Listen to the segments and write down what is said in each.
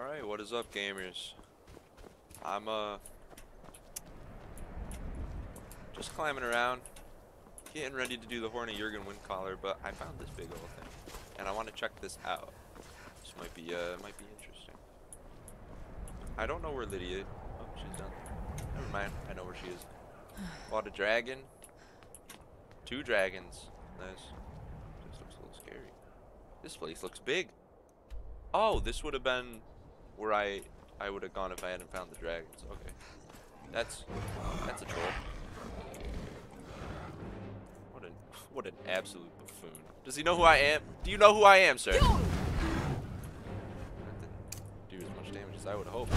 Alright, what is up gamers? I'm uh just climbing around, getting ready to do the horny Jurgen wind collar, but I found this big old thing. And I want to check this out. This might be uh might be interesting. I don't know where Lydia Oh, she's done. Never mind, I know where she is. Bought a dragon. Two dragons. Nice. This looks a little scary. This place looks big. Oh, this would have been where I I would have gone if I hadn't found the dragons. Okay. That's that's a troll. What an what an absolute buffoon. Does he know who I am? Do you know who I am, sir? Didn't do as much damage as I would hope.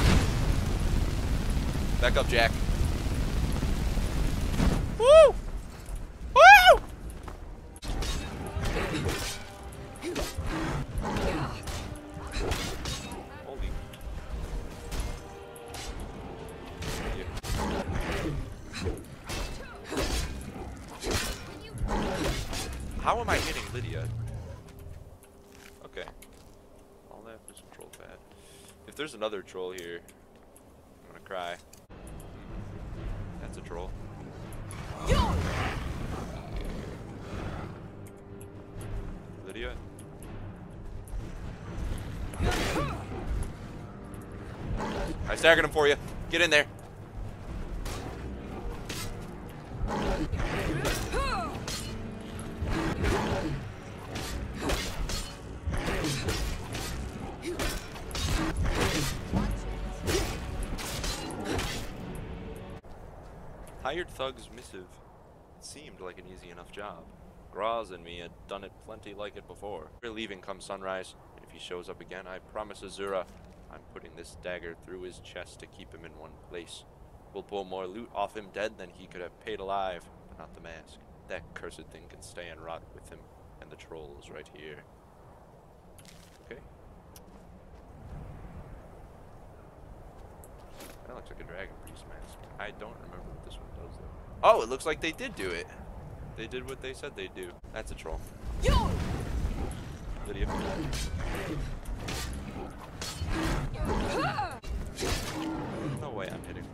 Back up, Jack. Woo! How am I hitting Lydia? Okay. All that for some troll fat. If there's another troll here, I'm gonna cry. That's a troll. Lydia? I staggered him for you. Get in there. Hired Thug's missive. It seemed like an easy enough job. Graz and me had done it plenty like it before. We're leaving come sunrise, and if he shows up again, I promise Azura I'm putting this dagger through his chest to keep him in one place. We'll pull more loot off him dead than he could have paid alive, but not the mask. That cursed thing can stay and rot with him, and the troll is right here. Okay. That looks like a dragon priest mask. I don't remember what this one does though. Oh, it looks like they did do it. They did what they said they'd do. That's a troll. Lydia. No way I'm hitting.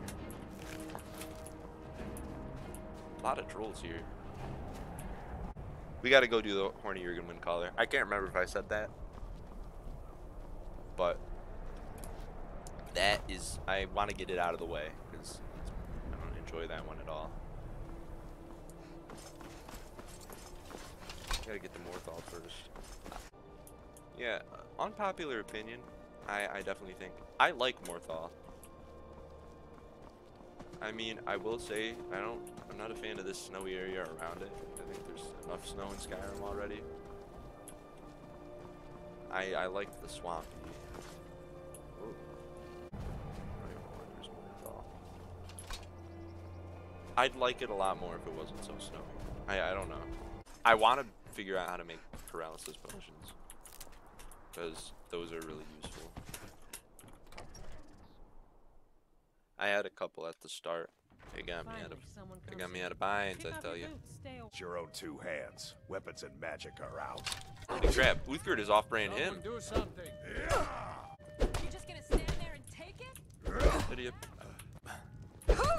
A lot of trolls here. We gotta go do the horny Jurgen Windcaller. I can't remember if I said that. But that is I want to get it out of the way because I don't enjoy that one at all. Gotta get the Morthal first. Yeah, uh, unpopular opinion. I, I definitely think I like Morthal. I mean, I will say I don't. I'm not a fan of this snowy area around it. I think there's enough snow in Skyrim already. I I like the swamp. I'd like it a lot more if it wasn't so snowy. I I don't know. I want to figure out how to make paralysis potions because those are really useful. I had a couple at the start. They got me out of they got me out of binds, I tell you. It's your own two hands. Weapons and magic are out. Holy crap, Uthgerd is off-brand him. Do something. You just gonna stand there and take it? Idiot.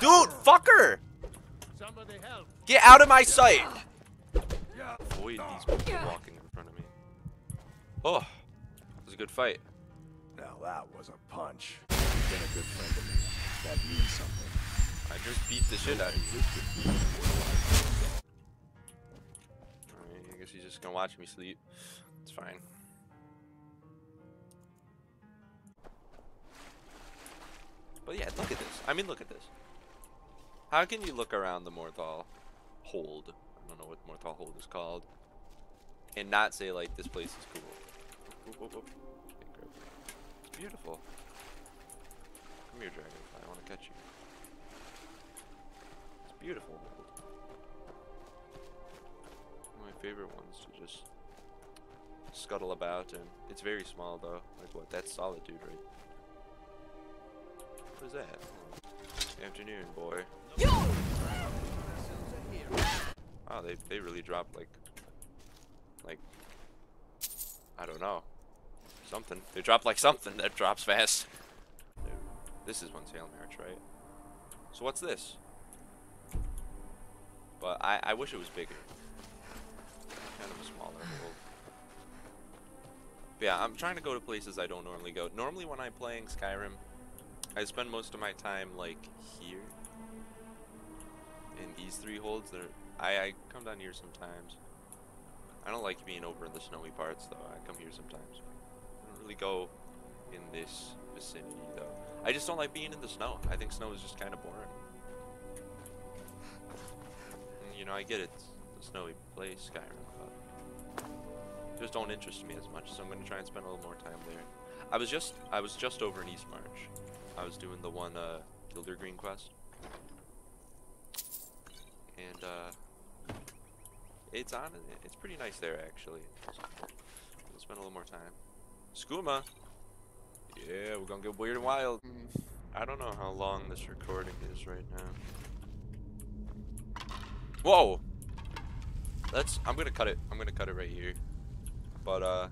Dude, fucker! Somebody help. Get out of my sight! Avoid these people walking in front of me. Oh, it was a good fight. Now that was a punch. You've been a good friend to me. That means something. I just beat the shit out of you. Alright, I guess he's just gonna watch me sleep. It's fine. But yeah, look at this. I mean, look at this. How can you look around the Morthal hold? I don't know what Morthal hold is called. And not say, like, this place is cool. Beautiful. Come here, dragonfly. I want to catch you. It's beautiful. One of my favorite ones to just scuttle about, and it's very small though. Like what? That's solitude, right? What is that? Afternoon, boy. Oh, they they really dropped like like I don't know Something. They drop like something that drops fast. This is one Salem March, right? So what's this? But I, I wish it was bigger. Kind of a smaller hole. But yeah, I'm trying to go to places I don't normally go. Normally when I'm playing Skyrim, I spend most of my time like here. In these three holds. There, I, I come down here sometimes. I don't like being over in the snowy parts though. I come here sometimes. I don't really go in this vicinity though. I just don't like being in the snow. I think snow is just kind of boring. And, you know, I get it. a snowy place, Skyrim, but just don't interest me as much. So I'm gonna try and spend a little more time there. I was just I was just over in East March. I was doing the one uh, Gildergreen quest, and uh, it's on. It's pretty nice there actually. We'll spend a little more time. Skooma. Yeah, we're gonna get weird and wild. I don't know how long this recording is right now. Whoa! Let's. I'm gonna cut it. I'm gonna cut it right here. But uh.